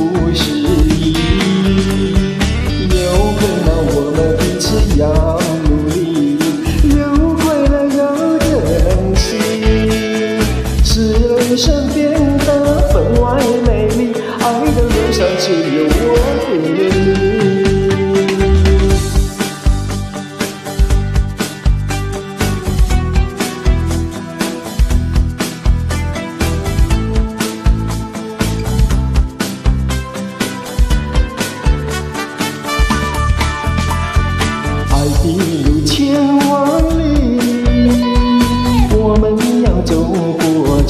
luz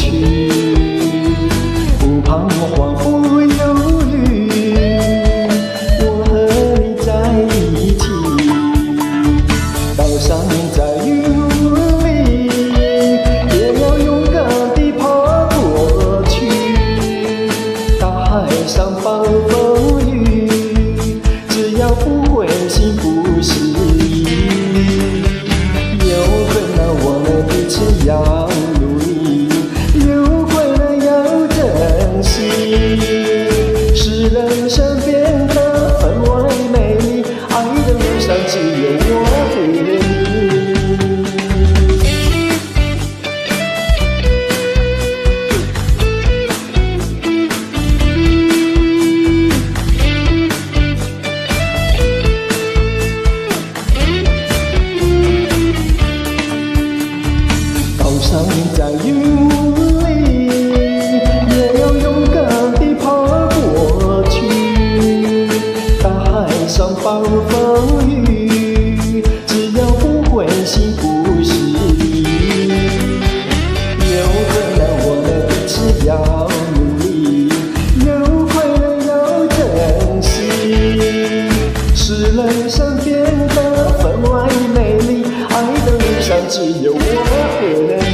去不彷徨不犹豫我和你在一起高山在云里也要勇敢的爬过去大海上暴风雨只要不灰心不失意有困难我们彼此呀上暴风雨，只要不灰心不失意。有困难我们彼此要努力，有快乐要珍惜，使人生变得分外美丽。爱的路上只有我和你